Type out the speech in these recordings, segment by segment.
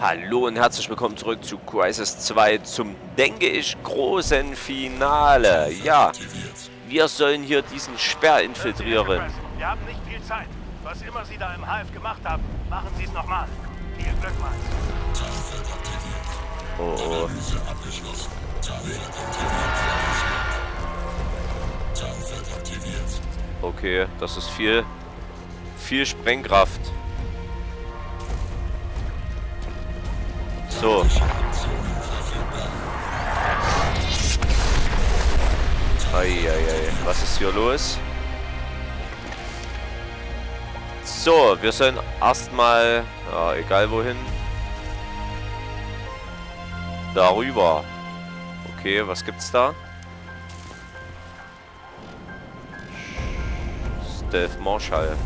Hallo und herzlich willkommen zurück zu Crisis 2 zum, denke ich, großen Finale. Ja, wir sollen hier diesen Sperr infiltrieren. Wir haben nicht viel Zeit. Was immer Sie da im HF gemacht haben, machen Sie es nochmal. Viel Glück, Mann. Oh oh. Okay, das ist viel, viel Sprengkraft. So. Eieiei, was ist hier los? So, wir sollen erstmal, ja, egal wohin. Darüber. Okay, was gibt's da? Stealth Marshall.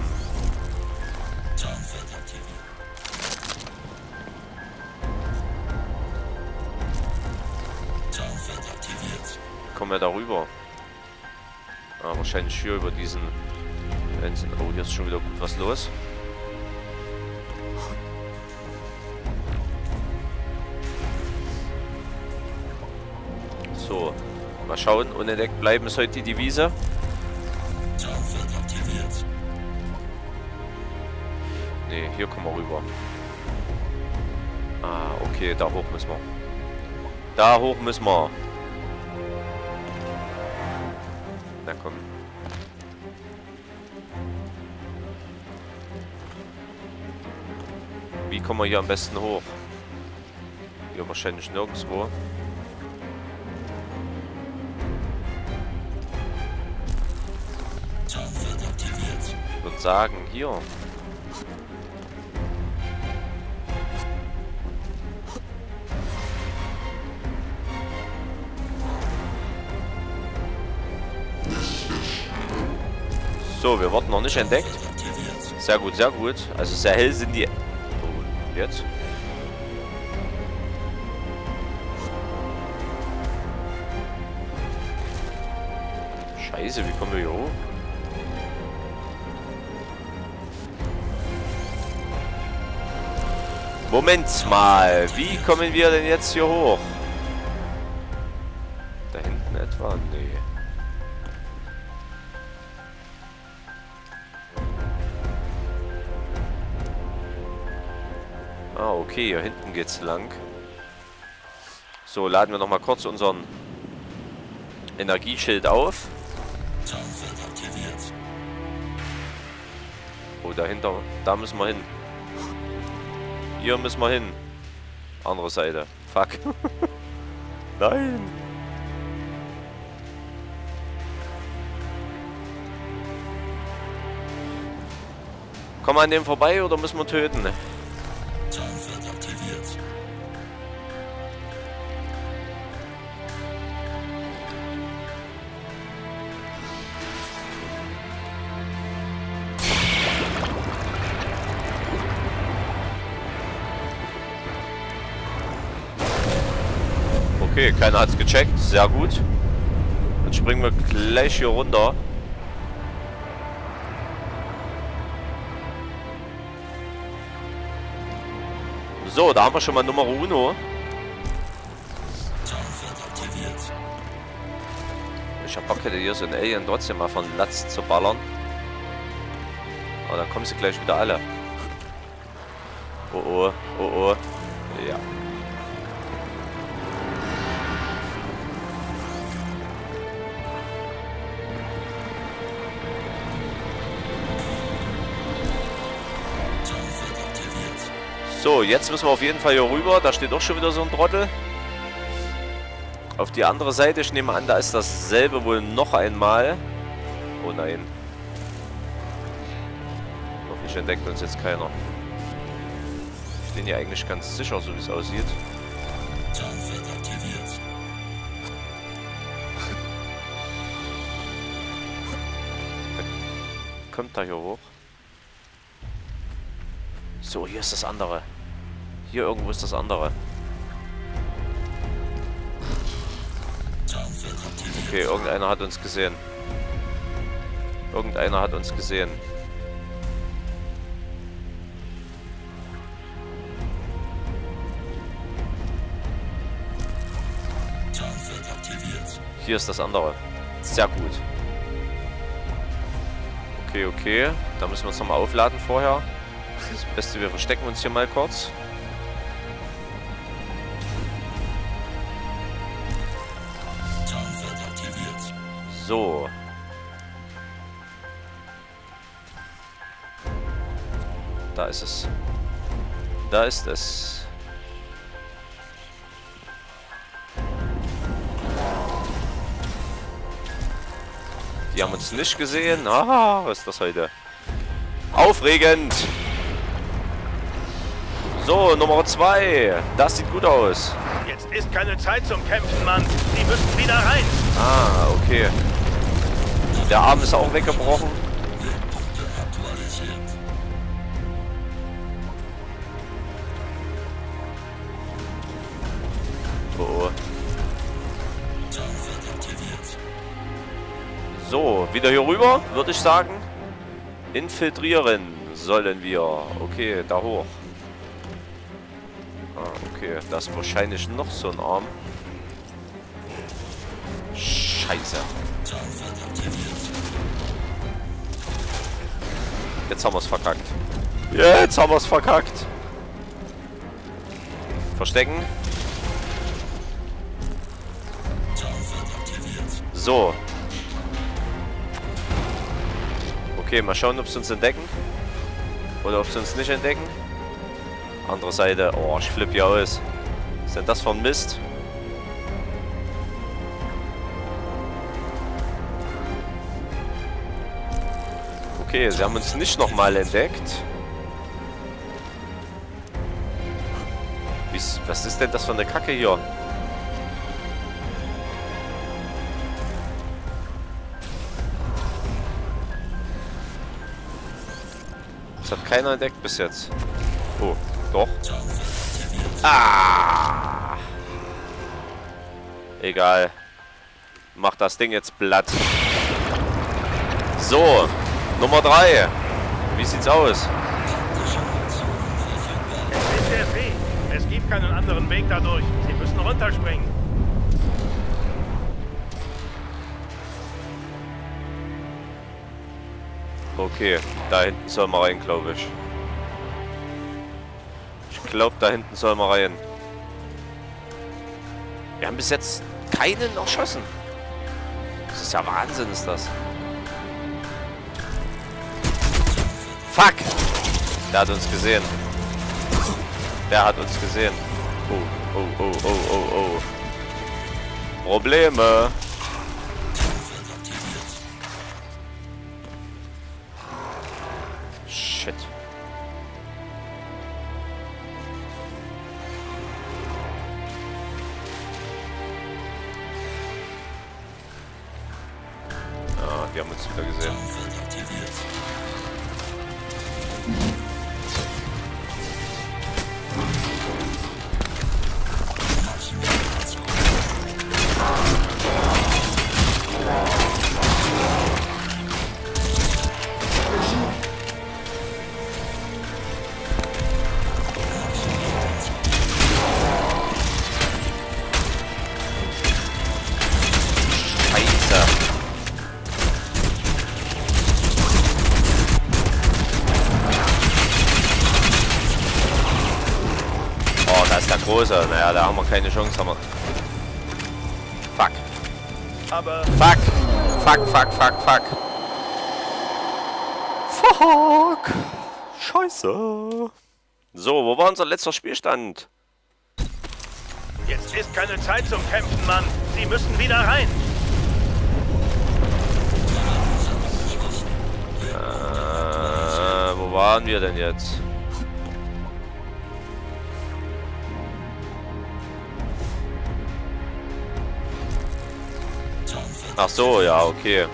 Kommen wir darüber? Ah, wahrscheinlich hier über diesen... Oh, hier ist schon wieder gut was los. So, mal schauen. Unentdeckt bleiben ist heute die Devise. Ne, hier kommen wir rüber. Ah, okay, da hoch müssen wir. Da hoch müssen wir. Wie kommen wir hier am besten hoch? Hier wahrscheinlich nirgendwo. Ich würde sagen, hier. So, wir wurden noch nicht entdeckt. Sehr gut, sehr gut. Also sehr hell sind die... Jetzt? Scheiße, wie kommen wir hier hoch? Moment mal, wie kommen wir denn jetzt hier hoch? Da hinten etwa? Nee. Okay, hier hinten geht's lang. So, laden wir noch mal kurz unseren Energieschild auf. Oh, dahinter, da müssen wir hin. Hier müssen wir hin. Andere Seite. Fuck. Nein. Kommen wir an dem vorbei oder müssen wir töten? Okay, keiner hat's gecheckt. Sehr gut. Dann springen wir gleich hier runter. So, da haben wir schon mal Nummer Uno. Ich hab Bock, hätte hier so ein Alien trotzdem mal von Latz zu ballern. Aber dann kommen sie gleich wieder alle. Oh oh. So, jetzt müssen wir auf jeden Fall hier rüber. Da steht auch schon wieder so ein Trottel. Auf die andere Seite, ich nehme an, da ist dasselbe wohl noch einmal. Oh nein. Hoffentlich entdeckt uns jetzt keiner. Ich bin hier eigentlich ganz sicher, so wie es aussieht. Kommt da hier hoch? So, hier ist das andere. Hier irgendwo ist das andere. Okay, irgendeiner hat uns gesehen. Irgendeiner hat uns gesehen. Hier ist das andere. Sehr gut. Okay, okay. Da müssen wir uns nochmal aufladen vorher. Das Beste, wir verstecken uns hier mal kurz. So. Da ist es. Da ist es. Die haben uns nicht gesehen. Ah, was ist das heute? Aufregend. So, Nummer 2. Das sieht gut aus. Jetzt ist keine Zeit zum Kämpfen, Mann. Sie müssen wieder rein. Ah, okay. Der Arm ist auch weggebrochen. Oh. So, wieder hier rüber, würde ich sagen. Infiltrieren sollen wir. Okay, da hoch. Ah, okay. Da ist wahrscheinlich noch so ein Arm. Scheiße. Jetzt haben wir es verkackt. Jetzt haben wir es verkackt. Verstecken. So. Okay, mal schauen, ob sie uns entdecken. Oder ob sie uns nicht entdecken. Andere Seite. Oh, ich flippe hier aus. Was ist denn das für ein Mist? Okay, sie haben uns nicht nochmal entdeckt. Wie's, was ist denn das für eine Kacke hier? Das hat keiner entdeckt bis jetzt. Oh, doch. Ah! Egal. Mach das Ding jetzt platt. So, Nummer 3. Wie sieht's aus? Es ist der See. Es gibt keinen anderen Weg dadurch. Sie müssen runterspringen. Okay, da hinten soll man rein, glaube ich. Ich glaube, da hinten soll man rein. Wir haben bis jetzt keinen erschossen. Das ist ja Wahnsinn, ist das. Fuck! Der hat uns gesehen. Der hat uns gesehen. Oh, oh, oh, oh, oh, oh. Probleme. Shit. Ah, die haben uns wieder gesehen. Da ist der Große. Naja, da haben wir keine Chance. Haben wir. Fuck. Aber Fuck. Fuck, fuck, fuck, fuck. Fuck. Scheiße. So, wo war unser letzter Spielstand? jetzt ist keine Zeit zum Kämpfen, Mann. Sie müssen wieder rein. Äh, wo waren wir denn jetzt? Ach so, ja, okay.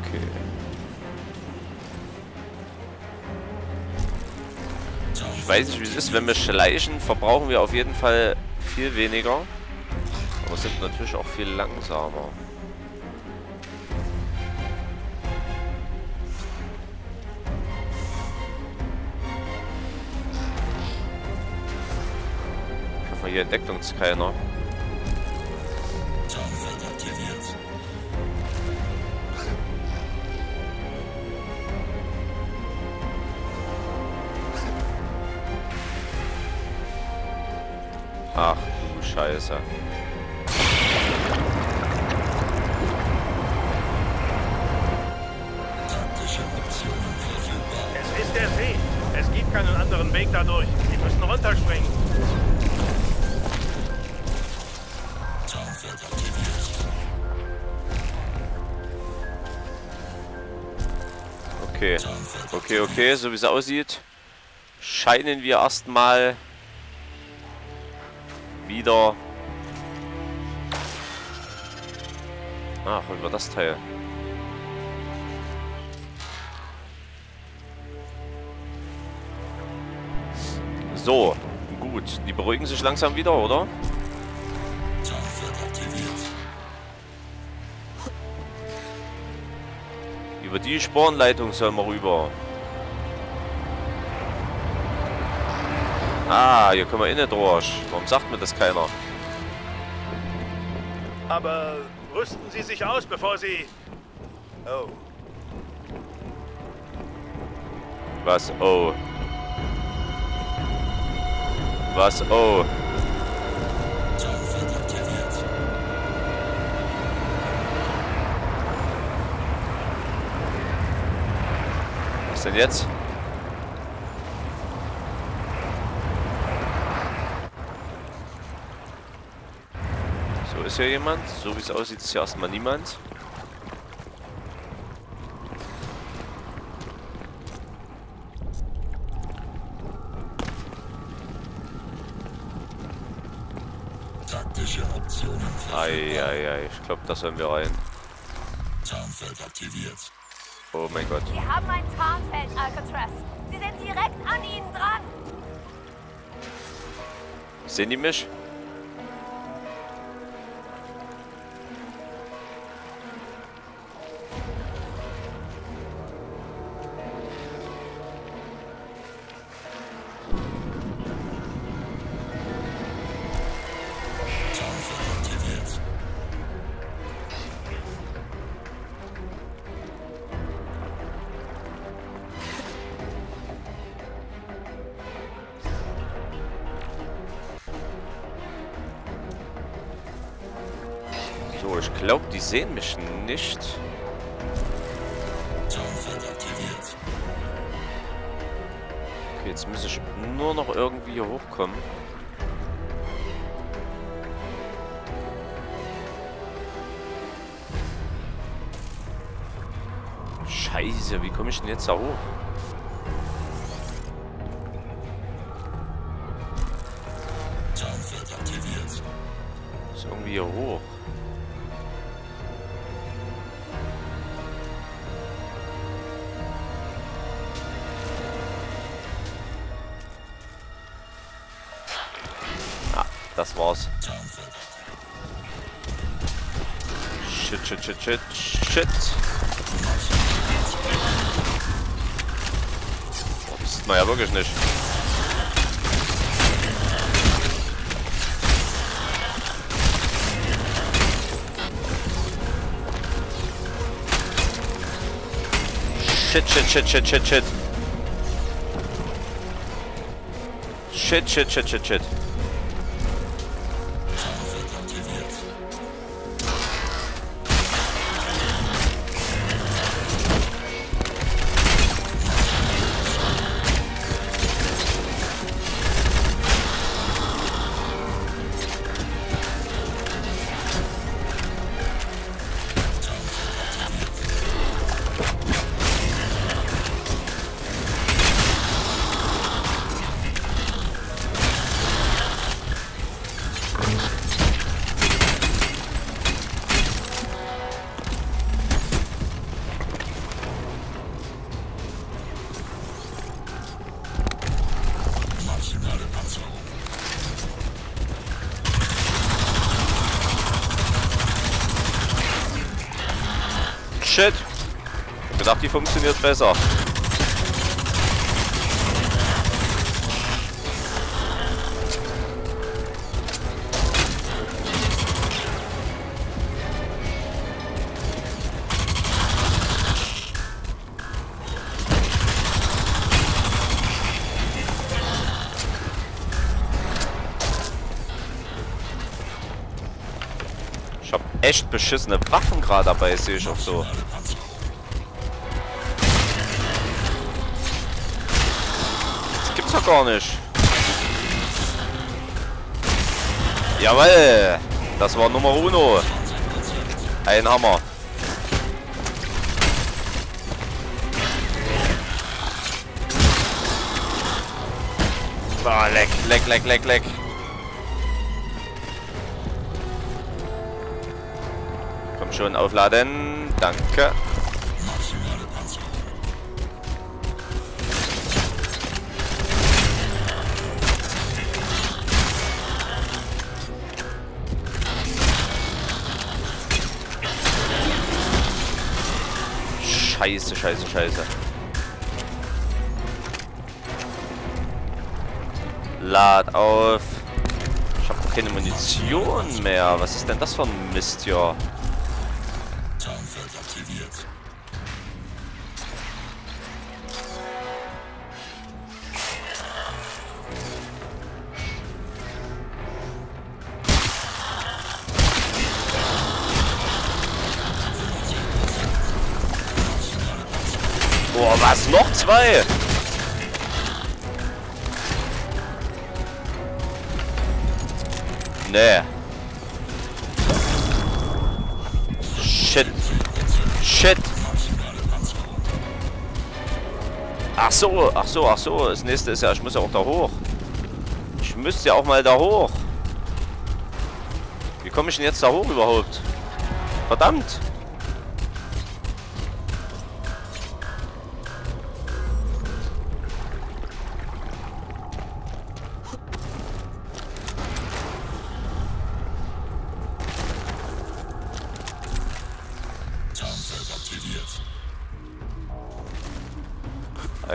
Okay. Ich weiß nicht, wie es ist. Wenn wir schleichen, verbrauchen wir auf jeden Fall viel weniger. Aber sind natürlich auch viel langsamer. Hier entdeckt uns keiner. Ach du Scheiße. Es ist der See. Es gibt keinen anderen Weg dadurch. Sie müssen runterspringen. Okay. Okay, okay, so wie es aussieht, scheinen wir erstmal wieder... Ach, über das Teil. So, gut. Die beruhigen sich langsam wieder, oder? Über die Sporenleitung sollen wir rüber. Ah, hier können wir innen durch. Warum sagt mir das keiner? Aber rüsten Sie sich aus, bevor Sie... Oh, Was? Oh. Was? Oh. Denn jetzt? So ist hier jemand. So wie es aussieht, ist hier erstmal niemand. Taktische Optionen Eieiei, ich glaube, da sollen wir rein. Tarnfeld aktiviert. Oh mein Gott. Wir haben ein Tarnfeld, Alcatraz. Sie sind direkt an Ihnen dran. Sehen die mich? Glaube, die sehen mich nicht. Okay, jetzt muss ich nur noch irgendwie hier hochkommen. Scheiße, wie komme ich denn jetzt da hoch? Ist irgendwie hier hoch. Tarnfeld Shit, shit, shit, shit, shit. Oh, das sieht man ja wirklich nicht. Shit, shit, shit, shit, shit, shit. Shit, shit, shit, shit, shit. shit. Hab gedacht, die funktioniert besser. echt beschissene Waffen gerade dabei, sehe ich auch so. Gar nicht. Jawoll! Das war Nummer Uno. Ein Hammer. Ah, leck, leck, leck, leck, leck. Komm schon, aufladen. Danke. Scheiße, scheiße, scheiße. Lad auf. Ich habe keine Munition mehr. Was ist denn das für ein Mist hier? Noch zwei? Nee. Shit. Shit. Ach so, ach so, ach so. Das nächste ist ja, ich muss ja auch da hoch. Ich müsste ja auch mal da hoch. Wie komme ich denn jetzt da hoch überhaupt? Verdammt.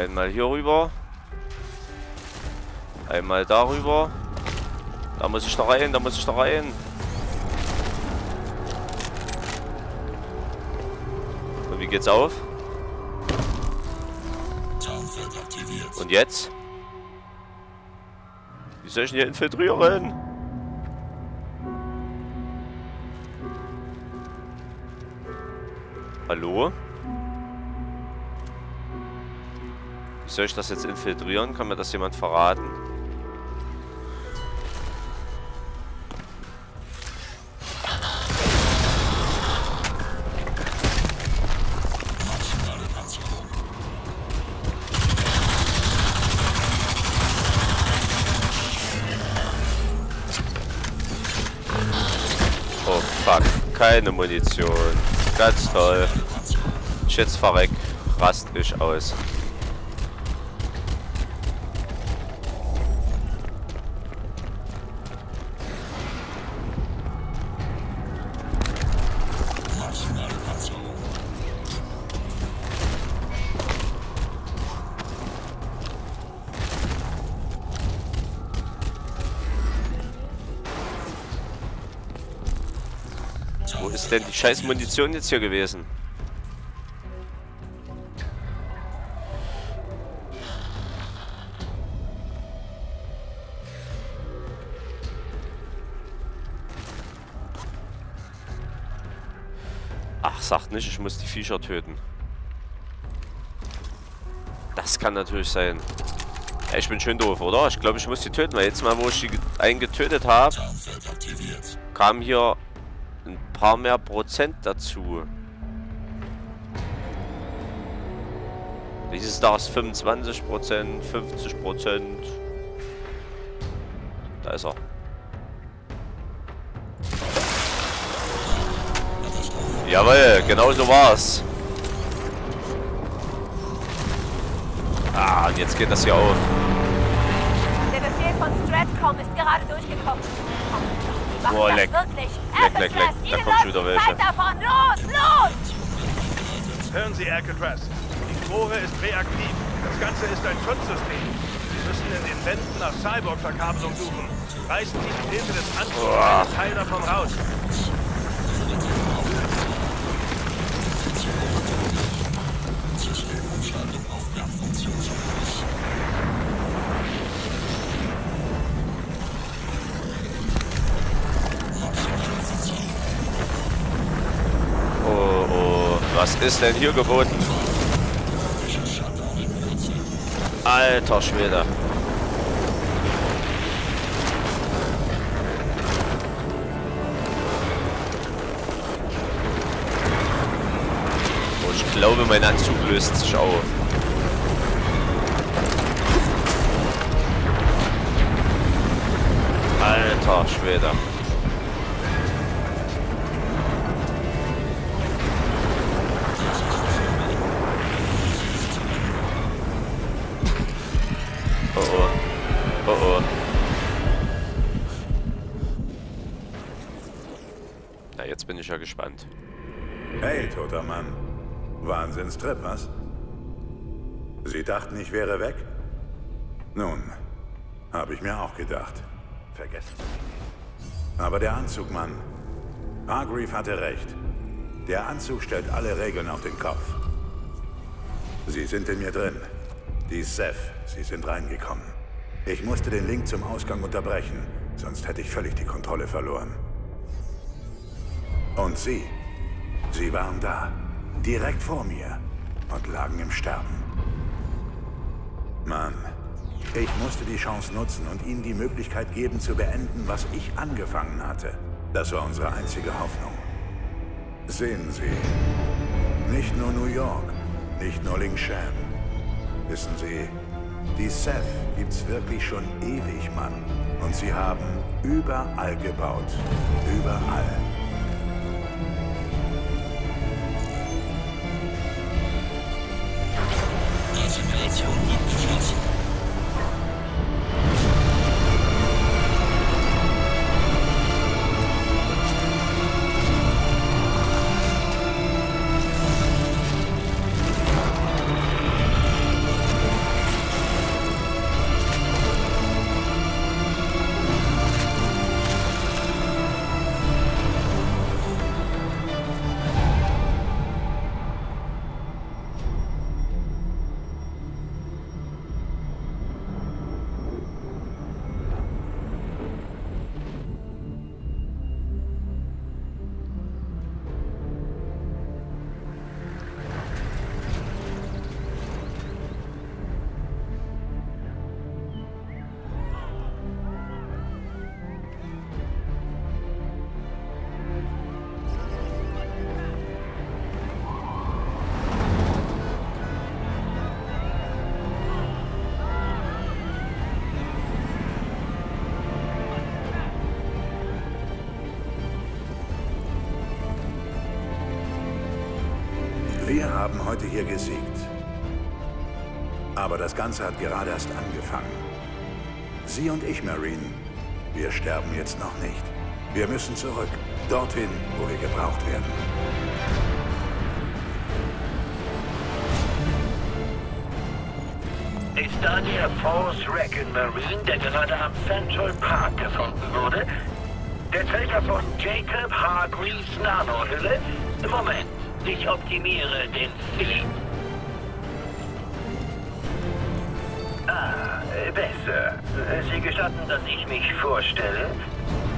Einmal hier rüber. Einmal darüber. Da muss ich da rein, da muss ich da rein. Und wie geht's auf? Und jetzt? Wie soll ich denn hier infiltrieren? Hallo? Soll ich das jetzt infiltrieren? Kann mir das jemand verraten? Oh fuck, keine Munition. Ganz toll. Ich jetzt verreck, rast ich aus. Denn die scheiß Munition jetzt hier gewesen? Ach, sagt nicht, ich muss die Viecher töten. Das kann natürlich sein. Ja, ich bin schön doof, oder? Ich glaube, ich muss die töten, weil jetzt mal, wo ich die einen getötet habe, kam hier paar mehr Prozent dazu. Dieses ist 25 Prozent, 50 Prozent. Da ist er. Jawohl, genau so war's. Ah, und jetzt geht das hier auf. Der Befehl von Stratcom ist gerade durchgekommen. Boah, das leck. wirklich. Leck, leck, leck. Da kommt schon wieder welche. Davon. Los, los! Hören Sie, Alcatraz. Die Krone ist reaktiv. Das Ganze ist ein Schutzsystem. Sie müssen in den Wänden nach Cyborg-Verkabelung suchen. Reißen Sie mit Hilfe des Anzugs einen Teil davon raus. Ist denn hier geboten? Alter Schwede. Oh, ich glaube, mein Anzug löst sich auf. Alter Schwede. Gespannt. Hey, toter Mann. Wahnsinnstrip, was? Sie dachten, ich wäre weg? Nun, habe ich mir auch gedacht. Vergessen. Aber der Anzug, Mann. Hargreave hatte recht. Der Anzug stellt alle Regeln auf den Kopf. Sie sind in mir drin. Die Seth, sie sind reingekommen. Ich musste den Link zum Ausgang unterbrechen, sonst hätte ich völlig die Kontrolle verloren. Und Sie, Sie waren da, direkt vor mir und lagen im Sterben. Mann, ich musste die Chance nutzen und Ihnen die Möglichkeit geben zu beenden, was ich angefangen hatte. Das war unsere einzige Hoffnung. Sehen Sie, nicht nur New York, nicht nur Lingshan. Wissen Sie, die Seth gibt's wirklich schon ewig, Mann. Und sie haben überall gebaut. Überall. Heute hier gesiegt. Aber das Ganze hat gerade erst angefangen. Sie und ich, Marine, wir sterben jetzt noch nicht. Wir müssen zurück. Dorthin, wo wir gebraucht werden. Ist da der Force Recon Marine, der gerade am Central Park gefunden wurde? Der Träger von Jacob Hargreaves Nanohülle? Moment, ich optimiere den Feed. Ah, besser. Sie gestatten, dass ich mich vorstelle?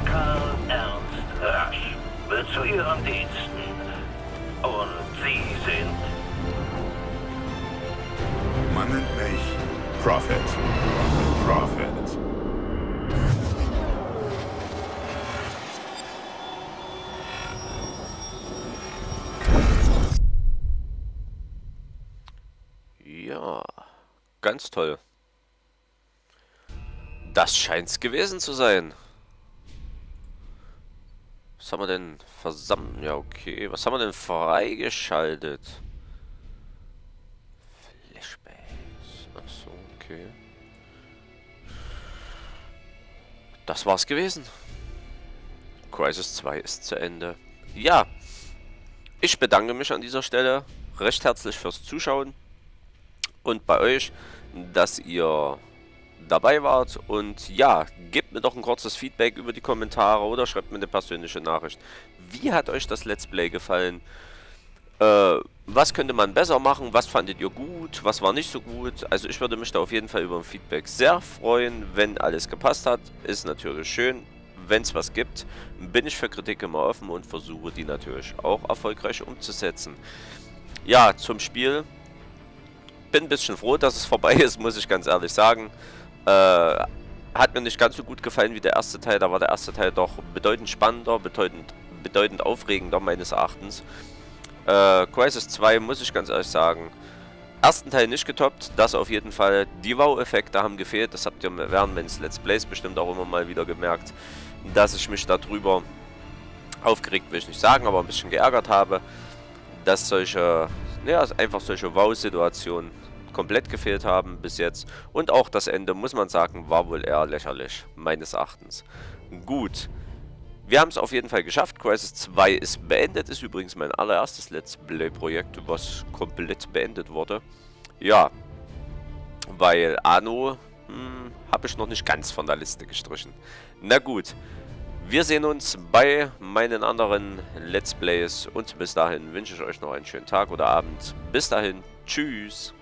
Karl Ernst Rasch zu Ihren Diensten. Und Sie sind... Man nennt mich Prophet. Prophet. Ja, ganz toll. Das scheint's gewesen zu sein. Was haben wir denn versammelt? Ja, okay. Was haben wir denn freigeschaltet? Flashbacks. Achso, okay. Das war's gewesen. Crisis 2 ist zu Ende. Ja. Ich bedanke mich an dieser Stelle recht herzlich fürs Zuschauen und bei euch, dass ihr dabei wart. Und ja, gebt mir doch ein kurzes Feedback über die Kommentare oder schreibt mir eine persönliche Nachricht. Wie hat euch das Let's Play gefallen? Äh, was könnte man besser machen? Was fandet ihr gut? Was war nicht so gut? Also ich würde mich da auf jeden Fall über ein Feedback sehr freuen, wenn alles gepasst hat. Ist natürlich schön. Wenn es was gibt, bin ich für Kritik immer offen und versuche die natürlich auch erfolgreich umzusetzen. Ja, zum Spiel. Bin ein bisschen froh, dass es vorbei ist, muss ich ganz ehrlich sagen. Äh, hat mir nicht ganz so gut gefallen wie der erste Teil. Da war der erste Teil doch bedeutend spannender, bedeutend, bedeutend aufregender meines Erachtens. Äh, Crisis 2 muss ich ganz ehrlich sagen, ersten Teil nicht getoppt, das auf jeden Fall. Die Wow-Effekte haben gefehlt, das habt ihr während meines Let's Plays bestimmt auch immer mal wieder gemerkt, dass ich mich darüber aufgeregt will ich nicht sagen, aber ein bisschen geärgert habe, dass solche, ja, einfach solche Wow-Situationen komplett gefehlt haben bis jetzt. Und auch das Ende, muss man sagen, war wohl eher lächerlich, meines Erachtens. Gut. Wir haben es auf jeden Fall geschafft. Crisis 2 ist beendet. Ist übrigens mein allererstes Let's Play-Projekt, was komplett beendet wurde. Ja, weil Anno hm, habe ich noch nicht ganz von der Liste gestrichen. Na gut, wir sehen uns bei meinen anderen Let's Plays und bis dahin wünsche ich euch noch einen schönen Tag oder Abend. Bis dahin, tschüss.